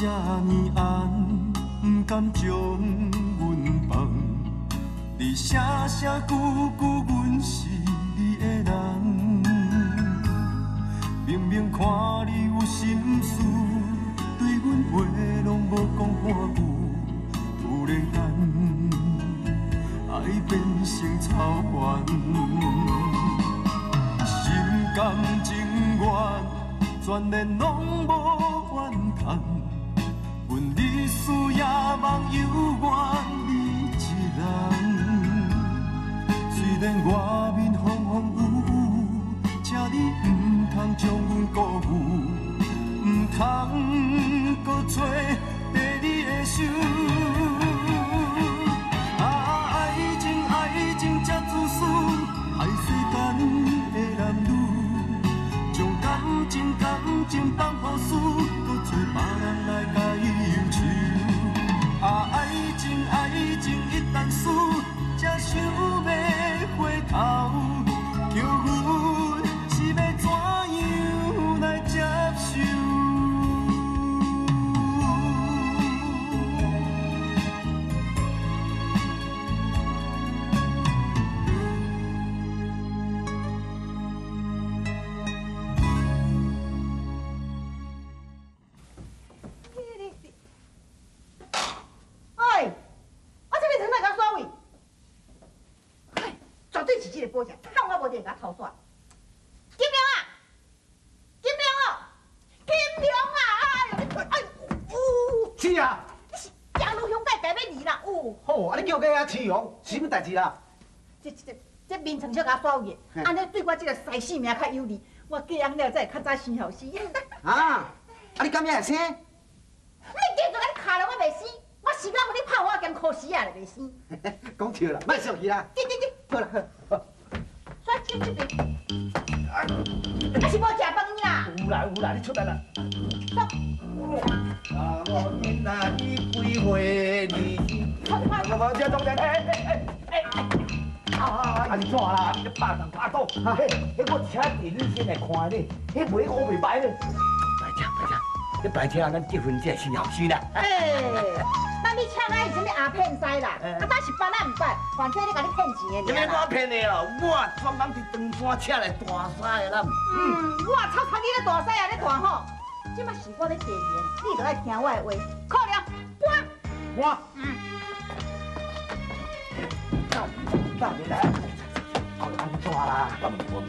这呢暗，不敢将阮放。你声声句句，阮是你的人。明明看你有心事，对阮话拢无讲半句。忽然间，爱变成草原，心甘情愿，全然拢无怨叹。阮日思夜梦，犹原你一人。虽然外面风风雨雨，请你唔通将阮辜负，唔通搁找第二个手。啊，爱情爱情这自私，害世间的男女，将感情感情放予输，搁找别人来甲才想要回头，绝对是这个保险，看我无得甲偷煞。金良啊，金良哦，金良啊，哎呦，哎，呜，是啊，你是江路乡拜啦，呜，好，啊你叫什么代志啦？这这面床小甲刷位，嘿安尼对我这个生性命较有利，我嫁人了才会较早生后死。啊，啊你敢也会生？你卡了我袂死，我死到互你拍我兼哭死啊，就袂死。讲笑啦，莫生气啦。好啦。啊是无食饭啦？有啦有啦，你出来啦。走。啊，我今仔日几岁你？我我这中间，哎哎哎哎，啊，安怎啦？你拍人拍倒，嘿，迄我车第二先来看咧，迄袂好袂歹咧。白车白车，你白车咱结婚才是后生啦。哎，那你请阿骗师啦？啊，当是唔办，反正你甲你骗钱的你免我。骗你哦，我专门伫长山请来大啦。嗯，我操操你咧大细啊咧大吼，即马是我咧第二，你就爱听我的话，可了，我。我，嗯，大你来，好安怎啦？咁我，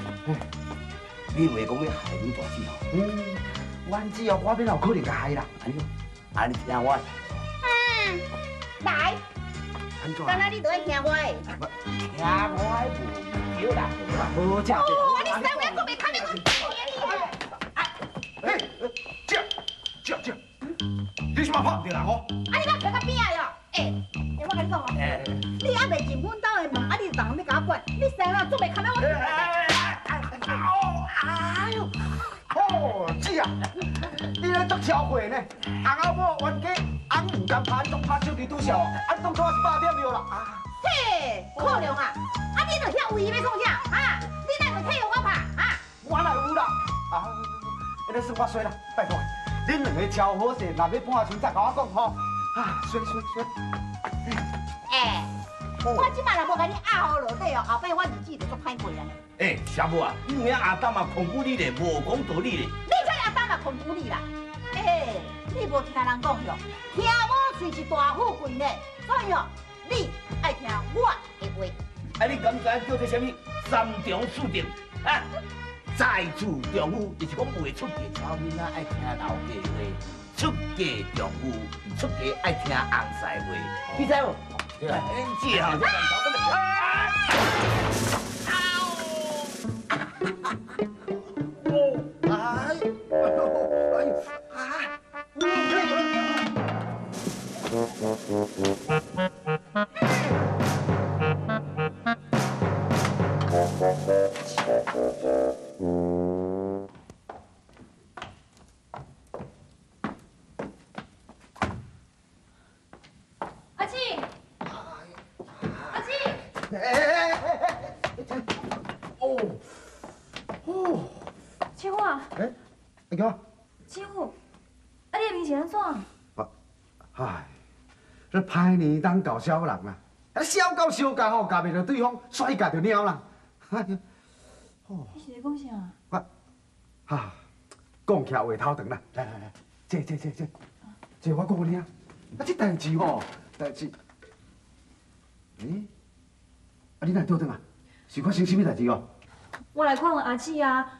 你话讲要害你大姊哦？嗯，阮姊哦，我边有可能甲害啦？安尼，安尼听我，嗯，来，安怎？刚才你都爱听我的。听我的不啦，无这。哦，你三位讲袂看你我你啊！哎，这这这，你是嘛拍唔着人哦？啊，你莫坐到边仔哟！哎，哎，我跟你讲哦，哎你还袂进阮家的门，啊，你就人要甲我管，你三位做袂看到我。哎呦！哦，姐啊，你咧足超过呢？翁仔某冤家，翁唔甘拍，总拍手机拄笑，啊，当初是八点了啦。啊，嘿，可能啊！啊，你就遐有意要创啥？啊，你哪会体谅我拍？啊，我哪有啦？啊，那是我衰啦，拜托，恁两个超好势，若要半村再甲我讲吼。啊，衰衰衰！哎，我即摆若无甲你压好落底哦，后摆我日子就足歹过啊！哎，小母啊，你遐阿当嘛恐怖你咧，无讲道理咧。你才阿当嘛恐怖你啦！哎，你无听人讲哟，听我喙是大富贵呢，所以哦，你爱听我的话。啊，你敢知叫做什么？三长四定啊？在厝中夫，就是讲袂出家超囡仔爱听老爸话，出家中夫出嫁爱听翁婿话，你知无？对啊，这行就讲头根本。搞小人啊！啊，小狗小狗吼，夹袂着对方，甩夹着猫啦！哎 呀，你是在讲啥？我，哈，讲起来话头长啦！来来来，坐坐坐坐，坐我讲你啊！啊，这代志吼，代志，诶，啊，你哪倒转啊？是发生什么代志哦？我来看阿姊啊，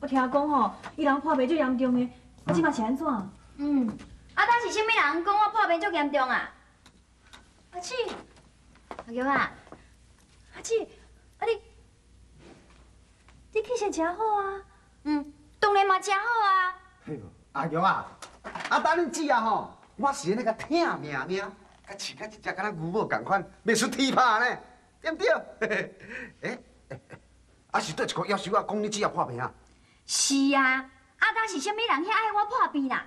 我听讲吼，伊人破病最严重的，啊，即嘛是安怎？嗯，啊，当是什么人讲我破病最严重啊？阿姊，阿玉啊，阿姊，啊你，你气色真好啊。嗯，当然嘛真好啊。阿玉啊，阿，等恁姊啊吼，我是那个疼命命，甲饲甲一只敢若牛某共款，袂出天拍呢，对不对？诶，啊是对一个要求啊，讲你姊啊破病啊？是啊，阿，当是什么人遐爱我破病啦？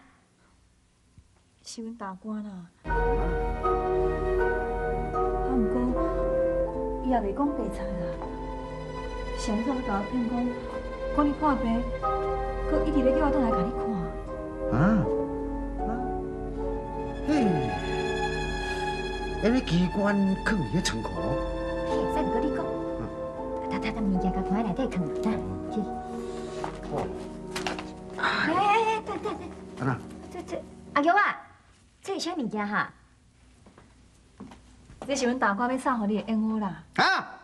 是阮大官啦。伊也袂讲白菜啦，是安怎要甲我骗讲，讲你破病，佮一直咧叫我倒来甲你看。啊？嘿，因为机关藏伫个仓库。嘿，再甲你讲，他他他物件甲放喺内底藏，来去。哦。哎哎哎，等等等。安那？这这阿娇啊，这是啥物件哈？这是阮大哥要送给你的烟雾啦。啊？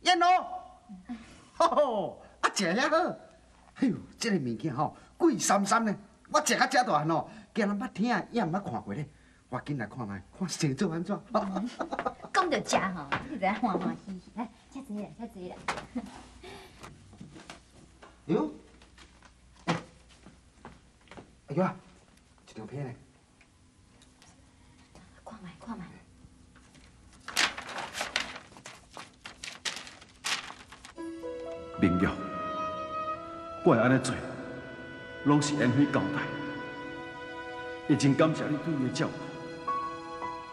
烟雾？吼 吼，啊，食遐好。哎呦，这个物件吼，贵三三呢。我食到遮大汉吼，惊人捌听，也毋捌看过咧。我紧来看卖，看生做安怎？讲到食吼，你就欢欢喜喜。来，吃嘴啦，吃嘴啦。哟，哎呦，一张片呢？看卖，看卖。明玉，我会安尼做，拢是恩惠交代。也真感谢你对我的照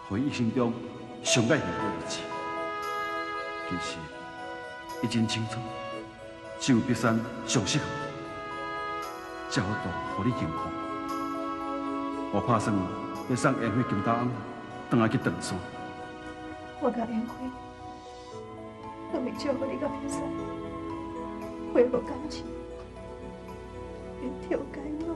顾，予伊心中上爱幸福的事。其实，伊真清楚，只有碧山上适合，才有度予你幸福。我打算要送恩惠金刀翁，转来去长山。我甲恩惠，都未照顾你到碧山，恢复感情，别跳街路。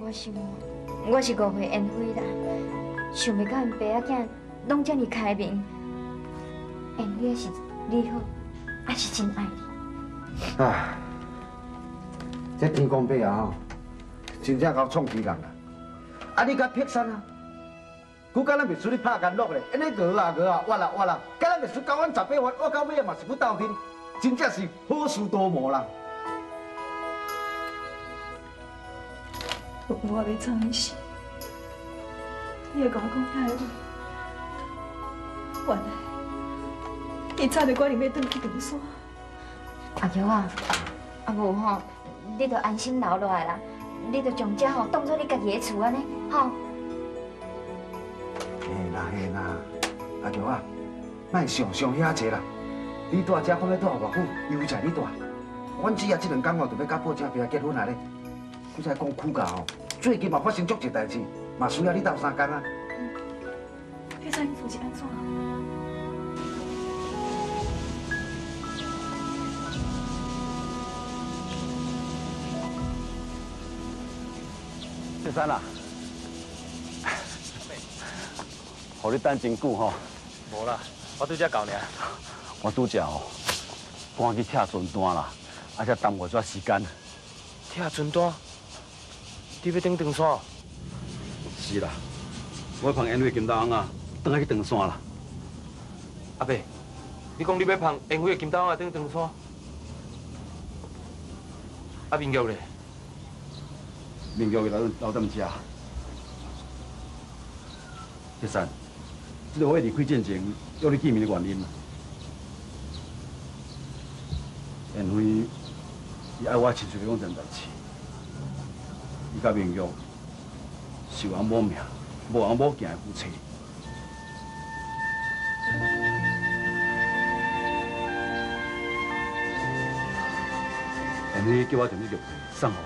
我想，我是误会恩惠啦，想袂到因爸仔囝拢遮尔开明。恩惠是你好，还是真爱你？唉，这天公伯啊，真正够创奇人啦！啊，你甲劈山啊？古敢咱袂输你拍干落咧，安尼讹啊讹啊，挖啦挖啦，敢咱袂输九万十八万，我到尾嘛是不斗阵，真正是好事多磨啦！我我要创伊时，你会甲我讲遐个。话，原来伊早就决定要转去长山。阿乔啊，啊无吼，你着安心留落来啦，你着将这吼当做你家己的厝安尼，吼。嘿啦嘿啦，阿强啊，莫想想遐济啦，你住遮看要住偌久，悠哉你住。阮姊啊，这两天哦，就要甲报纸边结婚啊咧。你再讲苦噶吼，最近嘛发生足一代志，嘛需要你斗三工啊。迄阵你做是安怎？先生啊，互你等真久吼。无啦，我拄则到尔。我拄则吼，赶去拆船单啦，而且耽误煞时间。拆船单？你要登长山？是啦，我要碰恩惠金刀翁啊，登去长山啦。阿伯，你讲你要碰恩惠的金刀翁啊，登长山？阿明玉咧？明玉留留踮遮。铁山，这个我离开之前要你见面的原因。因为，伊爱我亲嘴讲真代志。伊甲明玉是有翁某命，无翁某行的夫妻。安尼叫我将你玉佩送给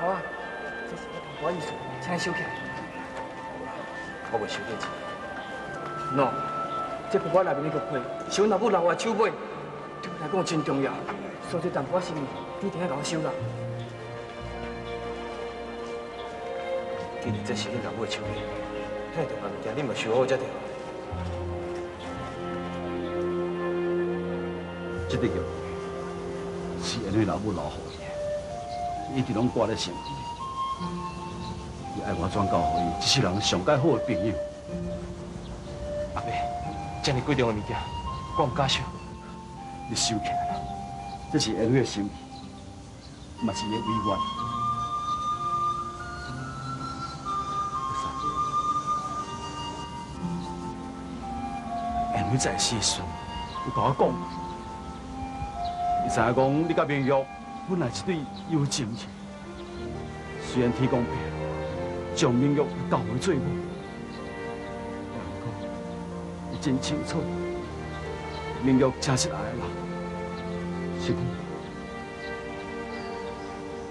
这是我的皮包啊，这是我同我意思，请你收起来。我袂收你钱。喏，这皮包内面的玉佩是阮老母留我手尾，对我来讲真重要，所以淡薄仔心意，你一定要给我收啦。既然这是你老母的手艺，遐重要物件你嘛收好才对。这个玉是安尼老母留予伊的，一直拢挂在身边。伊爱我转交予伊，这世人上介好的朋友。阿伯，这么贵重的物件，我唔敢收。你收起来啦，这是恩惠的心意，嘛是伊的委婉。恩惠在世的时，有甲我讲，你知影讲你甲明玉本来一对有情人，虽然天公伯将明玉交为做母，不过伊真清楚，明玉真是爱的人，是讲，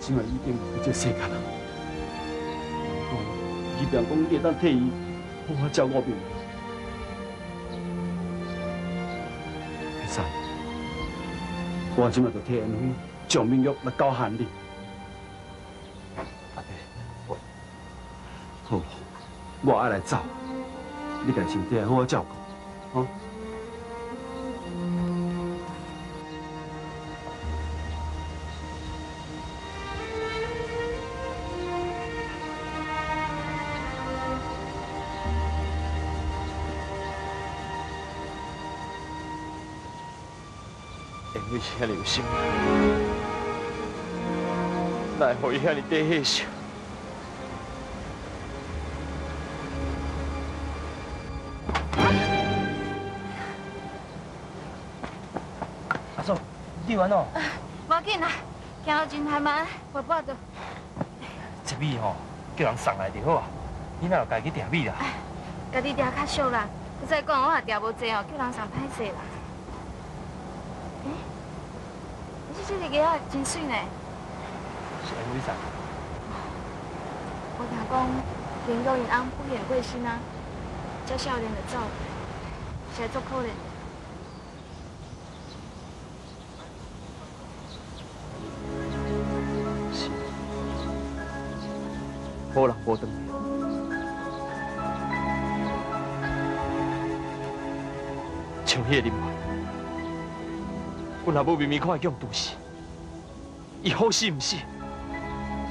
即卖已经不这世间人，讲，伊便讲你会当替伊好好照顾明玉。会使，我即卖就替恩惠将明玉来交汉你。阿伯，我好，我爱来走，你家身体好好照顾，哦。因为是遐尼有心，奈何伊遐尼短岁数？阿嫂，你完咯？无要紧啦，行到真太慢，我抱着。这米吼叫人送来就好啊，你哪有家己订米啦？家己钓较俗啦，不再讲我也钓无济哦，叫人送歹势啦。诶，你这个鸭真水呢，是安为啥？我听讲林高因翁不幸过身啊，这少年就走，实在足可怜。是，好人无长命。像迄个林环，阮阿母明明看伊强毒死，伊好死毋死，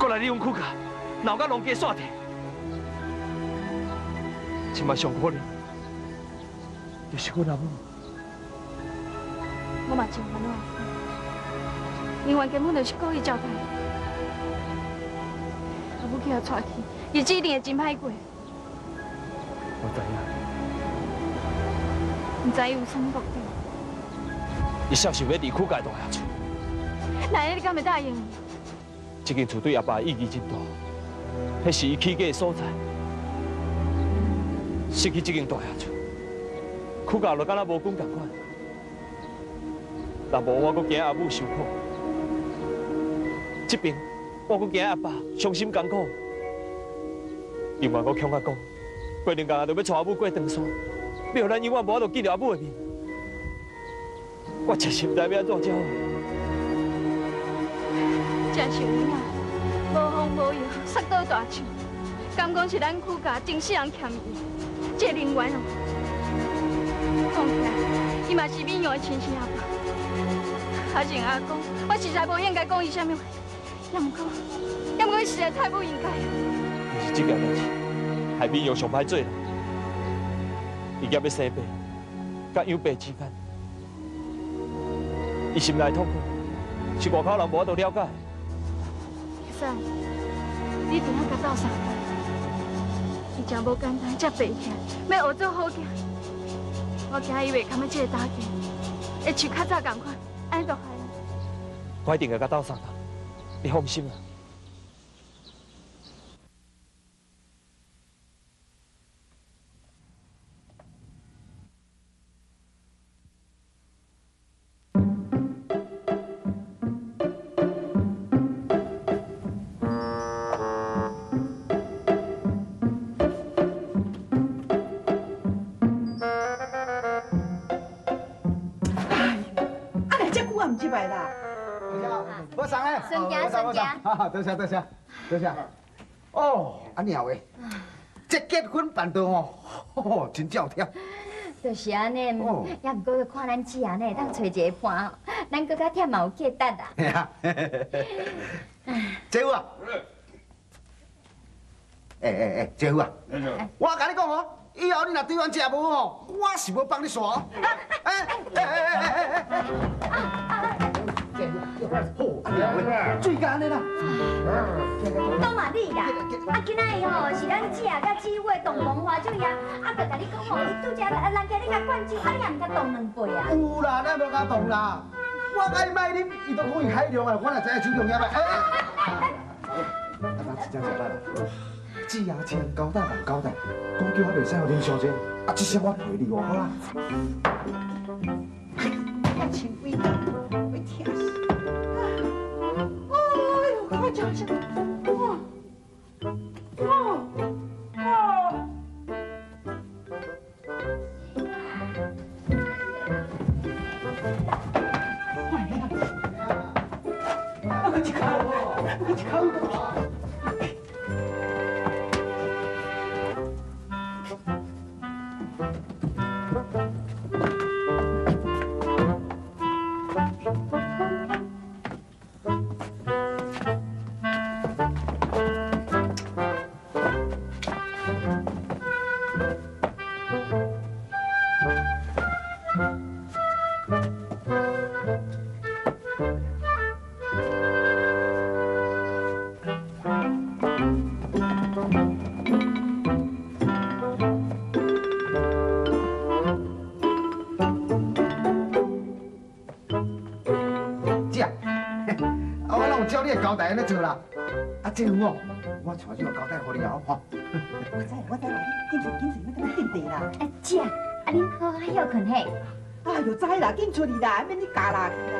过来利用苦家，闹甲农家煞地。即摆上可怜，就是阮阿母。我嘛真烦恼，因为根本就是故意招待。阿母叫他带去，日子一定会真歹过。我知影。唔知伊有啥目的？伊少想要离苦界大下厝，那你敢会答应？这间厝对阿爸意义真大，那是伊起家的所在。失去这间大下厝，苦界就敢若无根共款。若无我阁惊阿母受苦，这边我阁惊阿爸伤心艰苦。另外，我强阿公，过年假就要带阿母过长山。要咱永远无法度见到阿母的面，我真是唔知要怎做好。真是有影，无风无雨，摔倒大树，敢讲是咱苦家真世人欠伊，这林元哦。讲起来，伊嘛是美容的亲生阿爸。阿静阿公，我实在无应该讲伊啥物话，也毋过，也毋过实在太不应该。就是这件代志，害美容上歹做。伊业要生病，甲养病之间，伊心内痛苦，是外口人无法度了解。生，你一定要甲斗相共，伊真无简单，才爬起来，要学做好囝。我惊伊袂堪要这个打击，会像较早共款，安尼就害。我一定会甲斗相共，你放心啦。顺家顺家，哈哈，多谢多谢多谢。哦，安尼话，这结婚办到哦，真照贴。就是安尼，也毋过看咱姐安尼当找一个伴，咱更较忝嘛有价值啊。嘿啊，姐夫啊，哎哎哎，姐夫啊，我甲你讲哦，以后你若对阮姐无哦，我是要帮你刷。哎哎哎哎哎哎！最干的啦！都嘛你啦，啊今仔日吼是咱姐甲姊妹同盟花酒宴，啊佮甲你讲吼，伊拄则人家你甲灌酒，啊你也毋甲动两杯啊？有啦，咱无甲动啦，我爱卖啉，伊都可以海量啊，我哪知影酒量也卖。哎哎哎！啊，咱真正食啦，姊啊，千交代万交代，讲叫我袂使互恁小姐，啊，这些我陪你我好啦。我请贵宾，哎呦，快讲讲，哇，哇，哇！我去看，我。你的交代安尼做啦。啊，姐夫哦，我传这个交代给你后吼。我知我知啦，紧出紧出，要甲你定地啦。哎姐，啊你好啊休困嘿。哎呦，知啦，紧出去啦，免你加啦去啦。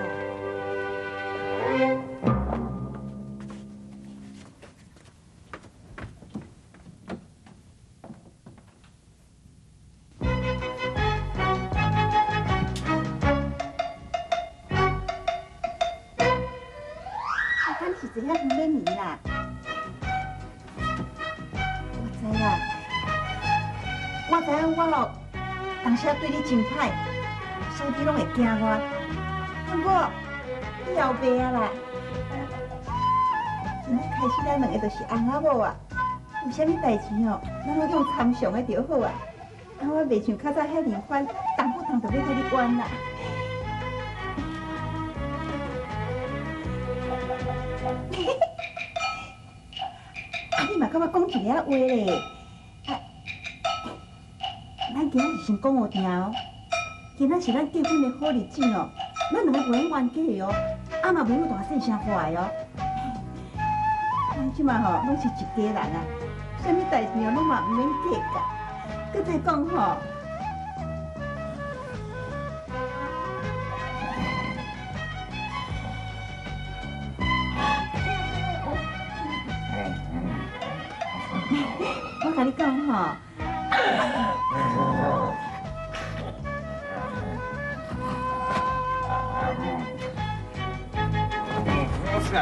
咱两个就是翁仔某啊，有啥物代志哦，咱要用参详的就好啊。啊，我袂像较早遐尼烦，动不动就要甲你冤啦。啊，你嘛甲我讲一个话咧，啊，咱今仔是先讲好听哦，今仔是咱结婚的好日子哦，咱两个袂用冤家哦，啊嘛袂用大声声话哦。咱即马吼拢是一家人啊，什么代志哦拢嘛唔免计较。搁再讲吼，我甲你讲吼。是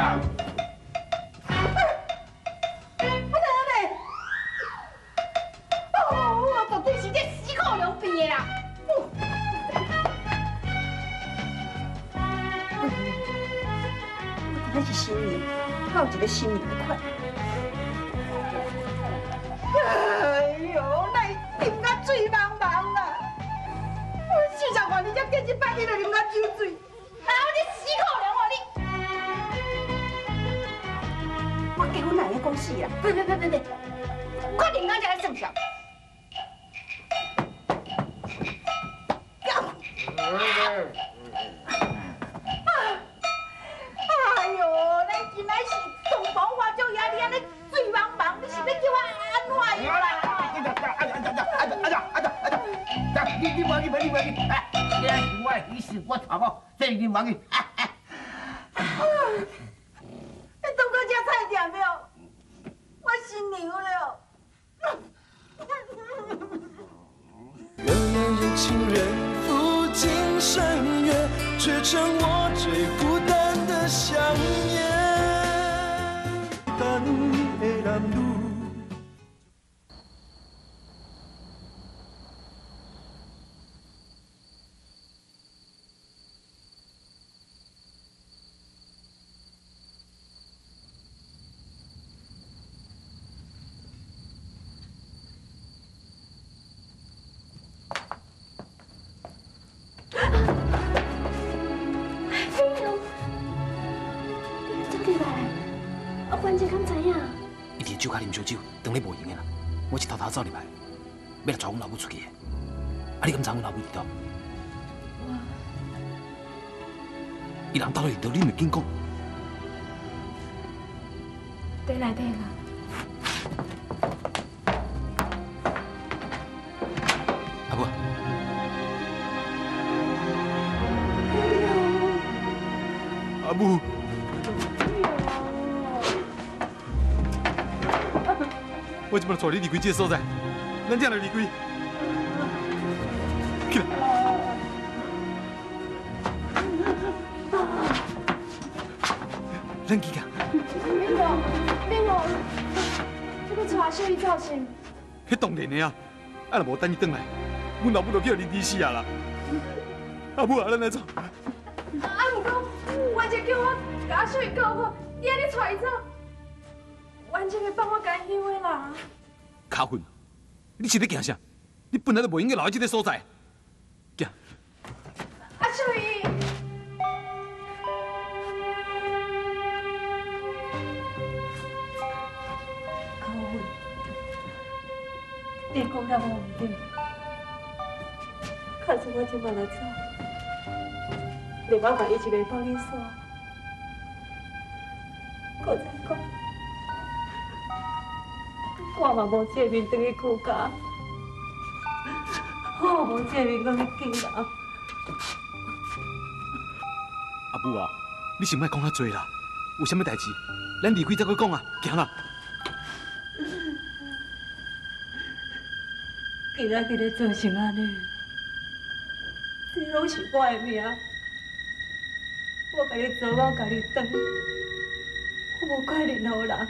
结婚哪会讲死啦？别别别别别！快点，俺家来正常。知阮老母伫倒？我，伊人到底伫倒？你咪紧讲。在内底啦。阿母。阿母。我怎么带你离开这个所在？咱这样离开，迄当然的啊，啊若无等伊转来，阮老母都叫你离死啊啦。阿母啊，咱来走。啊，不过，完全叫我甲小姨告我，你安尼带伊走。完全会帮我解休的啦！卡混，你是咧惊啥？你本来就无应该留在这个所在。你讲了我唔对，可是我今晚来走，你妈妈一直来帮你说，我再讲。我嘛无借面等去顾家，我无借面等去见人。阿母啊，你先莫讲遐多啦，有啥物代志，咱离开再去讲啊，行啦。今仔日咧做成安尼，这拢是我的命。我甲你做，我甲你当，我无怪任何人。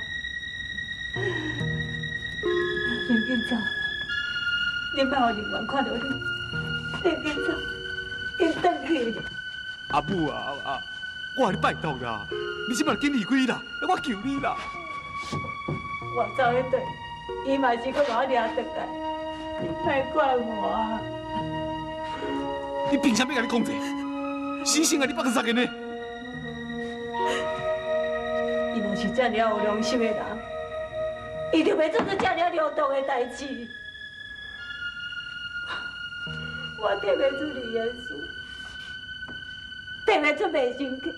连紧走，你莫让林万看到你。连紧走，紧转去。阿母啊啊！我向你拜托啦，你先莫紧离开啦，我求你啦。我走一对，伊嘛是去把我掠回来，你莫怪我啊！你凭啥要甲你控制？死心啊！你放杀个呢？伊若是这样有良心的人。伊就袂做出这样流动的代志，我对袂出你言辞，听袂出袂心去，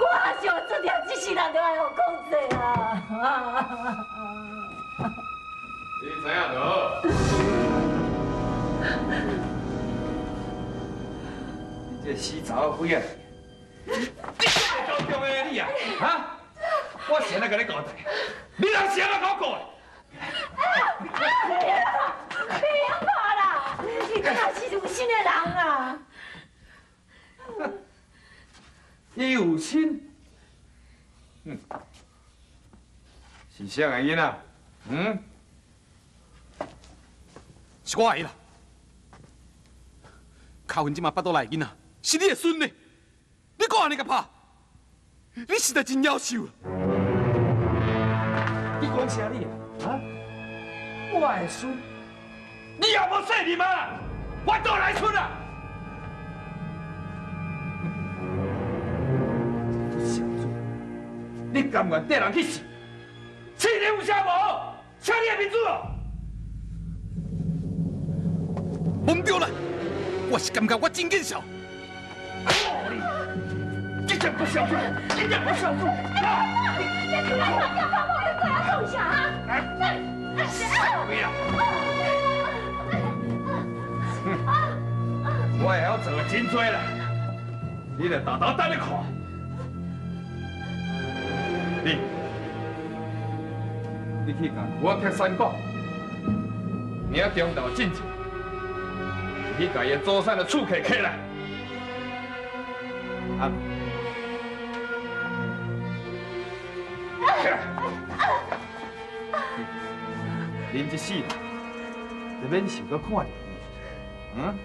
我想做条一世人都爱我控制啊！你知影无？你这死查某鬼啊！你这么重的你啊？啊？我现在跟你交代，你人是安怎搞过的？别怕啦，你哪是有心的人啊？你有心？嗯，是啥原因啊？嗯？是我啦，靠云即马巴肚内囡仔，是你的孙呢？你讲安尼个怕？你实在真夭寿！你讲啥你啊？我的孙，你也无说你吗？我倒来出啊！小子，你甘愿带人去死？气你有啥无？抢你的民主哦！懵掉了，我是感觉我真见笑。你真不孝顺，你真不孝顺！你你出来放假放我，的过来弄下啊！不要！我也要做真多了，你得大大等你看。你，你去讲，我铁三讲，你要中道进前，你家的祖上的厝下起来，啊！起！这死的，就免想阁看到伊，嗯？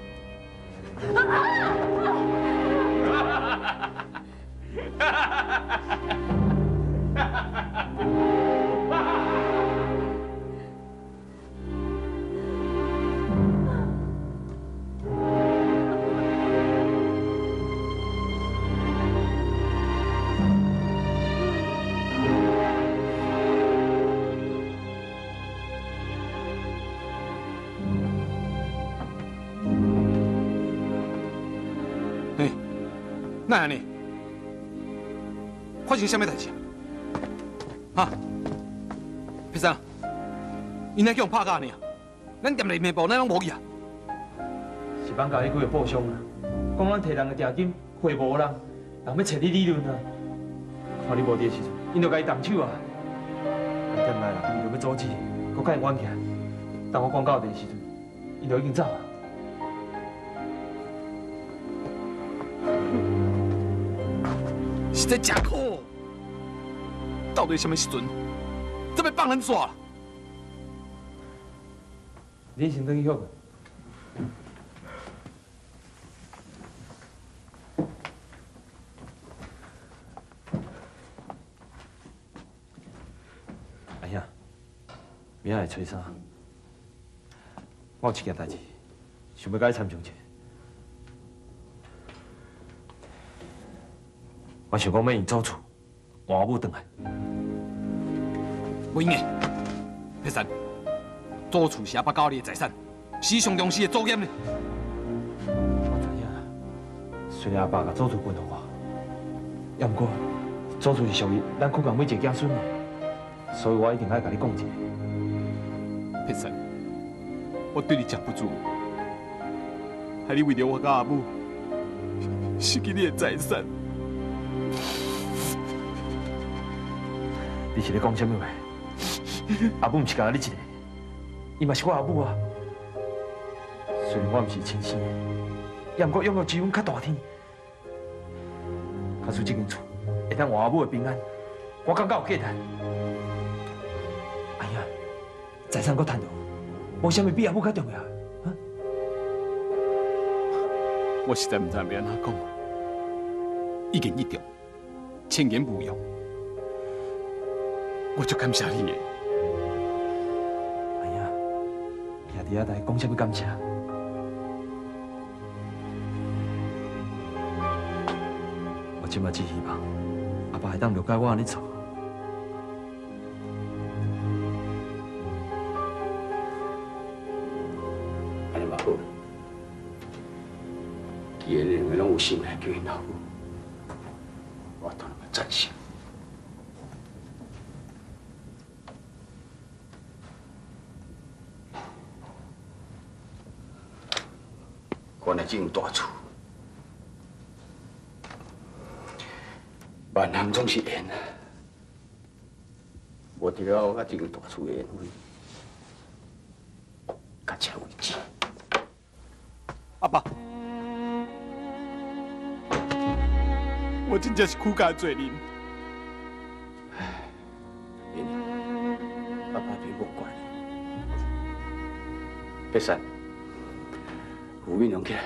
那安尼？发生什么代志啊？啊？皮生，因那叫拍架呢？咱店里面部咱拢无去啊？是放家迄几个报商啊，讲咱摕人的定金回无人，人要找你理论啊。看你无伫的时阵，因就甲伊动手啊。店内人就要阻止，搁甲伊冤起来。当我广告的时阵，因就已经走啊。实在真苦，到底什么时阵，怎么放人耍？你先等去休。哎呀，明仔会吹啥？我有一件代志，想要甲你参详一下。我想讲要用走厝，换我母回来。不用的，黑山，租厝是阿爸交你的财产，是上重视的作业呢。我知影，虽然阿爸甲租厝分给我，也毋过租厝是属于咱苦干每一个子孙的，所以我一定爱甲你讲一下。黑山，我对你真不足，害你为了我甲阿母失去你的财产。你是咧讲什么话？阿母不是家你一个，伊嘛是我阿母啊。虽然我毋是亲生的，也毋过拥有资源较大天。假使这间厝会当换阿母的平安，我感觉有价值。哎呀，财产搁赚到，无啥物比阿母较重要。我实在毋知要安怎讲，一言一重，千言无用。我就感谢你。哎呀，兄弟啊，来讲什么感谢？我今嘛只希望阿爸会当了解我安尼做。安尼嘛好，既然两个拢有心来救因老母，我当然赞成。原来这间大厝，万行总是缘啊！无得了我这间大厝的缘分，到这为止。阿爸，我真正是苦家罪人。阿爸并不怪你，别散，有面容起来。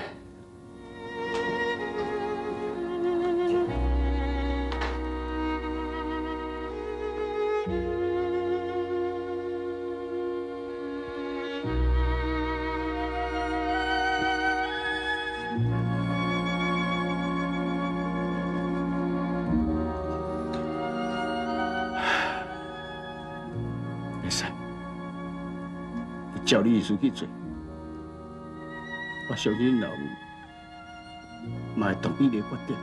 意思去做，我相信老母嘛会同意你的决定。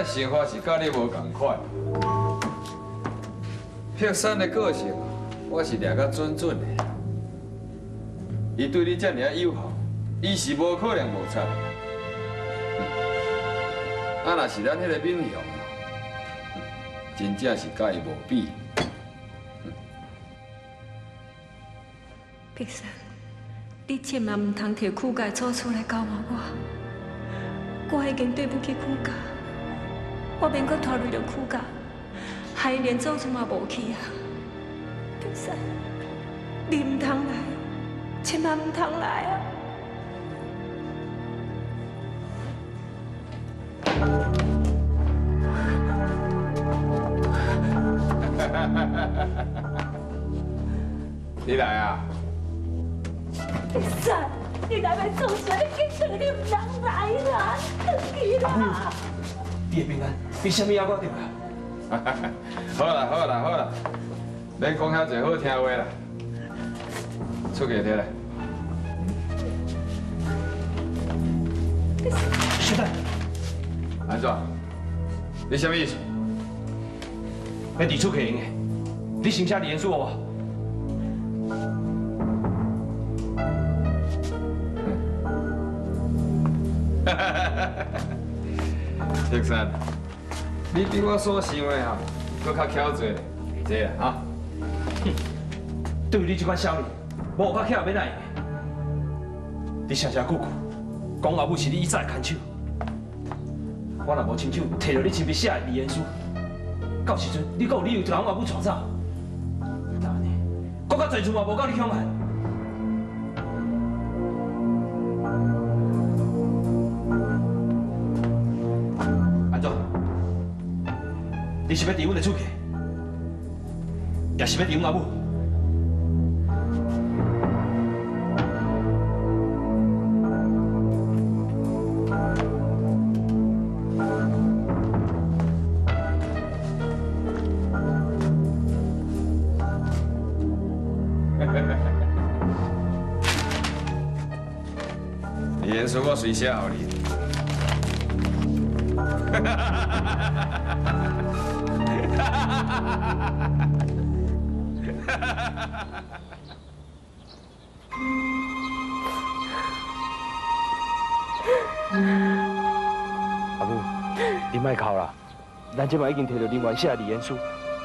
我的想法是甲你无共款。碧山的个性，我是掠较准准的。伊对你这么友好，伊是无可能无差。啊，若是咱迄个闽雄，真正是甲伊无比。碧山，你千万唔通摕苦家做出来交骂我，我已经对不起苦家，我免搁拖累着苦家，害连做厝嘛无去啊！碧山，你唔通来，千万唔通来啊！你来啊！碧山，你来要做啥？你紧找你唔通来啦，去啦！你的平安，你什么也我 着啊？好啦好啦好啦，免讲遐侪好听话啦，出去摕来。小蛋，安怎？你什么意思？要提出去用的，你先写李延书我。玉山，你比我所想的哈，搁较巧做，这啊哈。哼，对于你这款少年，无较巧免来。你声声句句讲阿母是你一再牵手，我若无亲手摕到你亲笔写的遗言书，到时阵你搁有理由将阿母带走。但呢，搁较侪次也无够你凶狠。你是要离阮的出去，也是要离阮阿母？遗言书我随写互你。阿母，你莫哭啦，咱即摆已经摕到林元写的遗言书，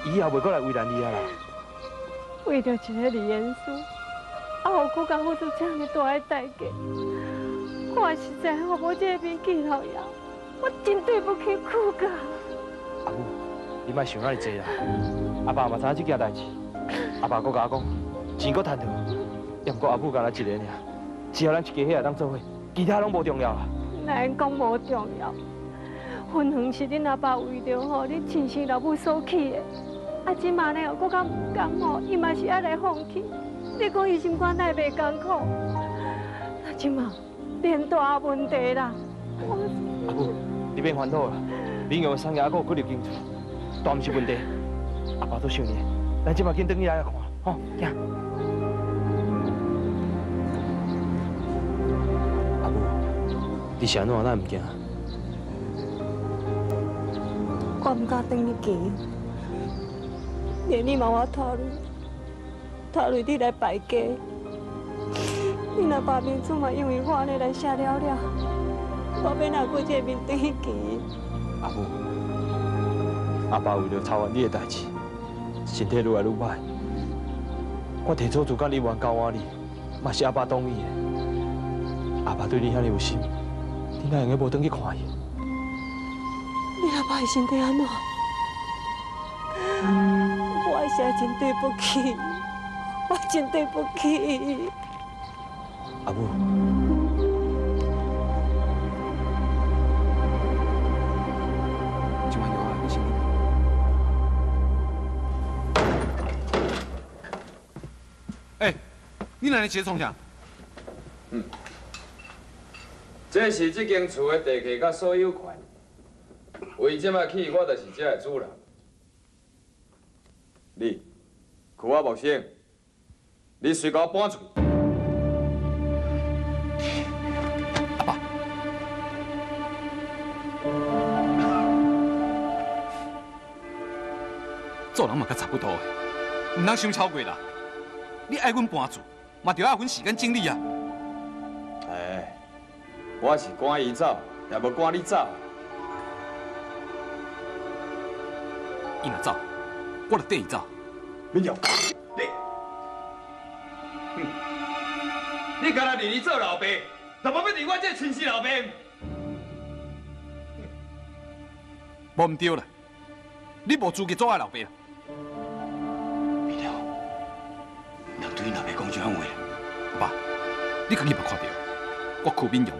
以后袂过来为难你啊啦。为着一个李延书，啊，互苦家付出这样大的代价，我实在我无这个面记老爷，我真对不起苦家。阿母，你莫想遐济啦，阿爸嘛知影这件代志，阿爸搁甲我讲，钱搁赚到，也毋过阿母干咱一个尔，只要咱一家伙会当做伙，其他拢无重要啦。哪会讲无重要？分远是恁阿爸为着吼恁亲生老母所起的，啊，即马呢又搁较唔甘吼，伊嘛是爱来放弃。你讲伊心肝内袂艰苦，那即嘛连大问题啦。阿母，你免烦恼啦，民谣的产业还搁有几入经济，大毋是问题。阿爸都想你，咱即嘛紧转去来看，吼，行。你是安怎咱毋惊？我唔敢等你见，连你嘛我拖累，拖累你来败家。你若爸面子嘛，因为我安尼来写了了，我免拿过这面对去见。阿母，阿爸为了操完你的代志，身体愈来愈歹。我提出自甲你冤交换你，嘛是阿爸同意的。阿爸对你遐尼有心，你哪会用无转去看伊？你阿爸的身体安怎？我真对不起，我真对不起。阿母，今晚有啊，你想？哎，你哪里起冲啥？嗯，这是这间厝的地契甲所有权，为即马起，我就是这的主人。你，去我木星，你随我搬出去。做人嘛，甲差不多的，唔通想超过啦。你爱阮搬厝，嘛着爱阮时间精力啊。哎，我是赶伊走，也无赶你走。伊若走，我就跟伊走。民勇，你，你敢那认你做老爸，怎么要认我这亲生老爸？无唔对啦，你无资格做我老爸。民勇，能对老爸讲这样话？爸，你家己嘛看到，我苦民勇，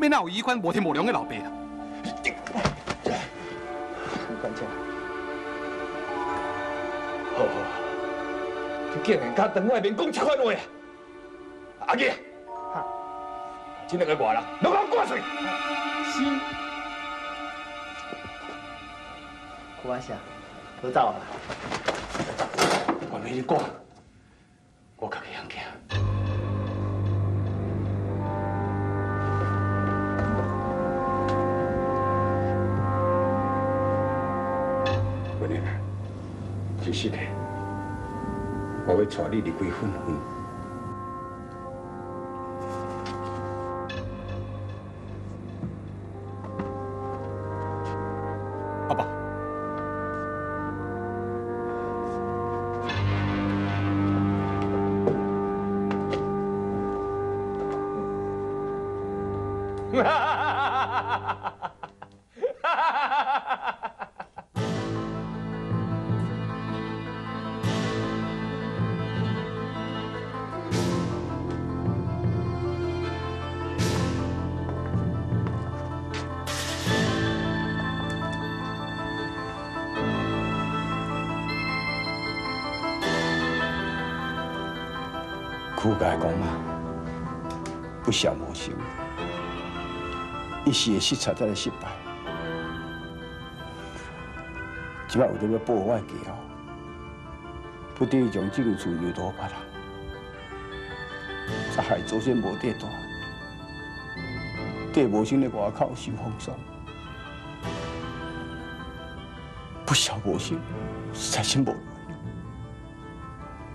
要哪有伊款无天无良的老爸啦？干这，好好，你竟然敢当外面讲这款话啊！阿杰，这两个外人，拢给我挂出去！是。苦阿兄，都走了！外面你挂，我家己真是的，我要带你离开婚婚。一时的失策才会失败。即摆为着要保护我的家后，不得将这个厝留到别人，才害祖先无地大，地无心的外口受风霜，不孝无修，才心无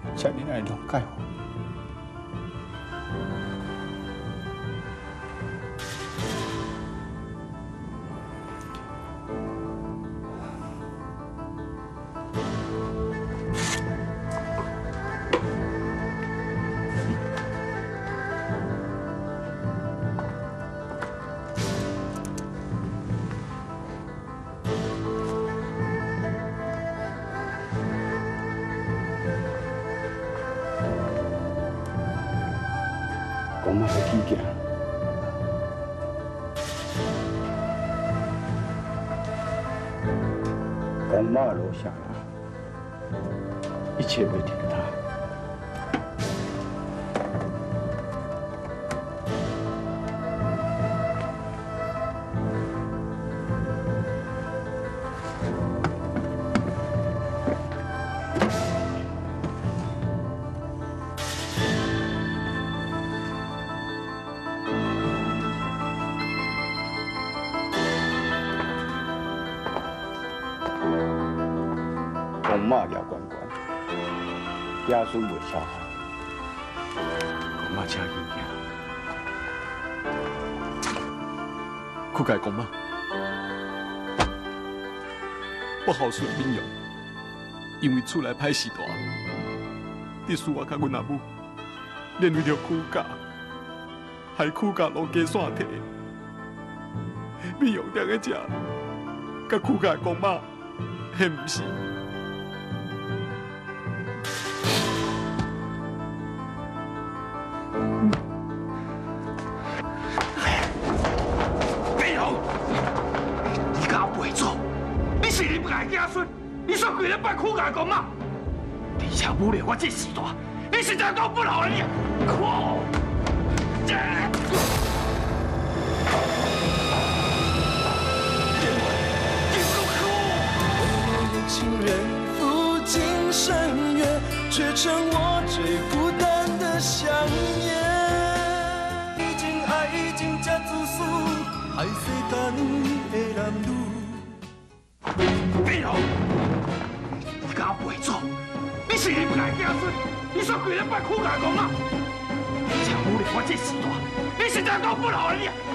乱，才能来谅解我。讲嘛要关关，子孙袂消害。讲嘛请紧行。苦家公妈，我孝顺民勇，因为厝内歹事大，你输我甲阮阿母，连为着苦家，害苦家落家散体，民勇两个食，甲苦家公妈，迄毋是。这时代，你是在讲不老你？哭！你？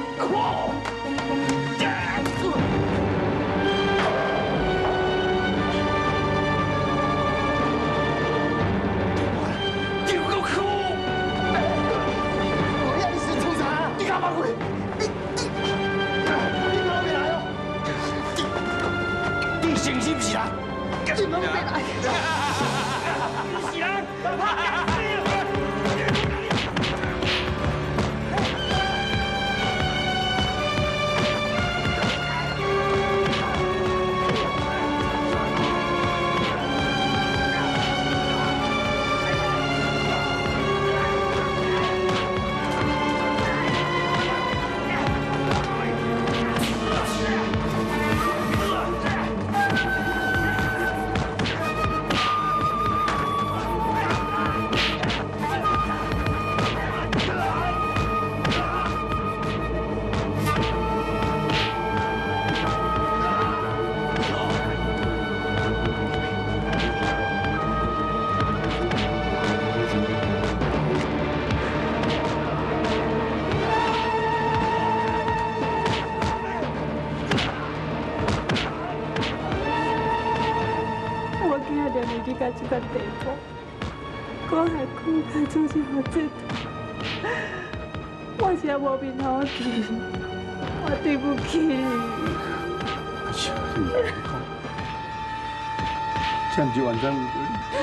这样就完全。唔对。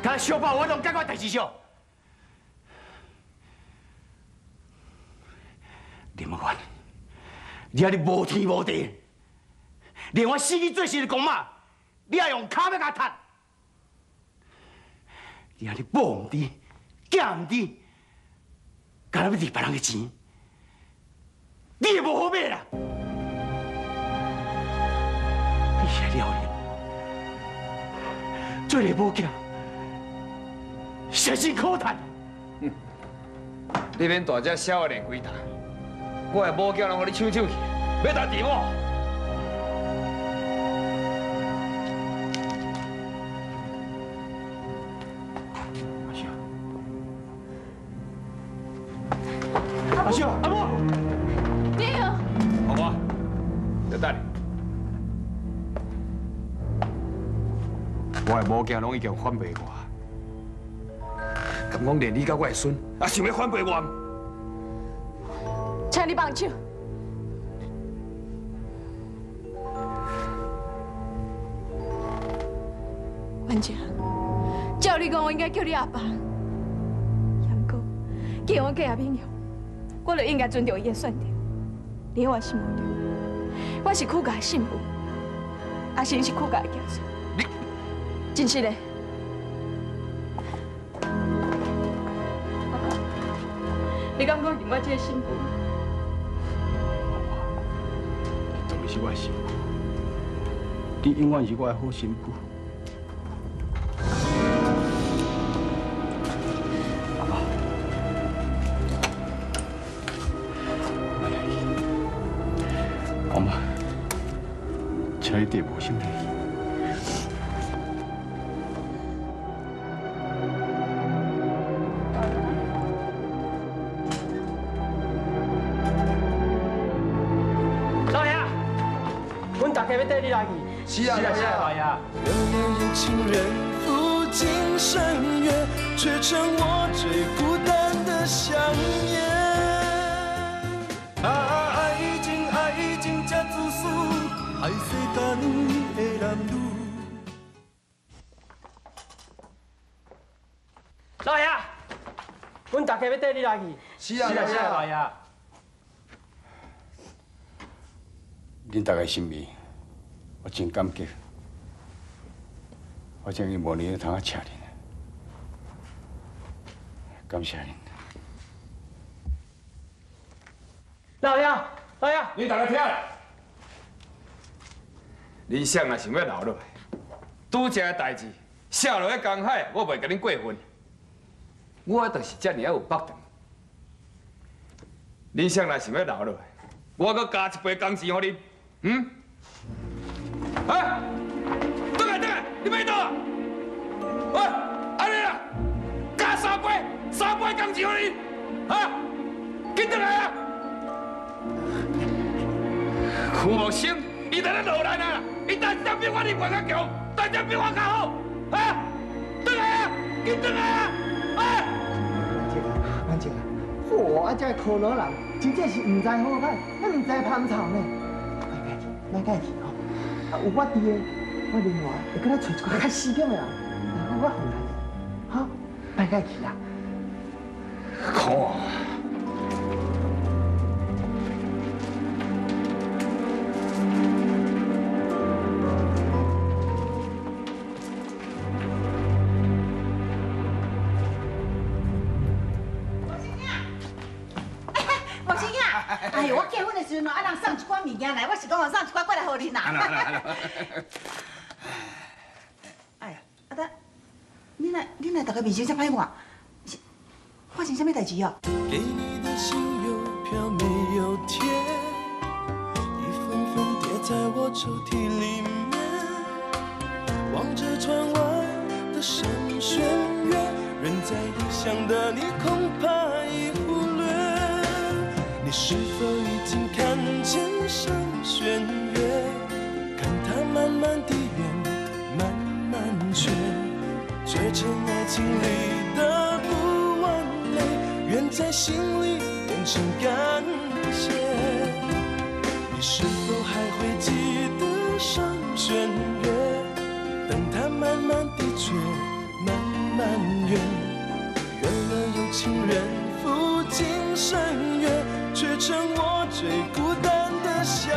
敢小报我拢解决代志上。林木元，你啊你无天无地，连我死去最心的公妈，你也用脚要甲踢。你啊你报唔知，嫁唔知，干那要摕别人的钱，你也无好命啦。你现在了了，做个无囝。实是可叹。你免大只小个练几打，我的某囝拢互你抢抢去，要打电话。阿秀，阿母，爹啊！好我，要等。我的某囝拢已经反背我，敢讲连你甲我的孙也想要反背我。请你放手。文姐，照你讲，我应该叫你阿爸。杨哥，既然我嫁阿炳勇，我就应该尊重伊的选择。你我心目中，我是苦家的媳妇，阿生是苦家的子孙。你，真是的。你敢讲认我这个媳妇？是我的媳妇，你永远是我的好媳妇。来去。是啊是啊是啊老爷。情人深渊，却成我最孤单的想念。啊，爱情爱情这自私，害世间的男女。老爷，阮大家要带你来去。是啊是啊是啊老爷。恁大家心意，我真感激。我终于无年通啊请恁，感谢恁。老爷，老爷，你大家听啦，恁想若想要留落来，拄这个代志，下落去江海，我袂甲恁过分。我就是遮尔啊有北长。恁想若想要留落来，我搁加一杯工钱互恁，嗯？啊！倒来倒来，你要动？喂，安尼啦，加三杯，三杯工钱互恁，啊！紧倒来啊！屈无生，伊在咧落难啊！伊但是比我力外较强，但是比我较好，啊！转来啊，紧转来啊！哎！安静啊，安静啊！嚯，啊，这苦劳人真正是唔知好歹，还唔知攀草呢。别介去，别吼！啊，有我伫个，我另外会搁来找一个较死点的人，我我负担，好，拜个去啦。靠！你来，大家面色这歹看，是发生什么代志哦？给你的信邮票没有贴，一封封叠在我抽屉里面，望着窗外的山弦月，人在异乡的你恐怕已忽略，你是否已经看见山弦月？看它慢慢地成爱情里的不完美，愿在心里变成感谢。你是否还会记得上弦月？等它慢慢地缺，慢慢圆，圆了有情人赴今生约，却成我最孤单的想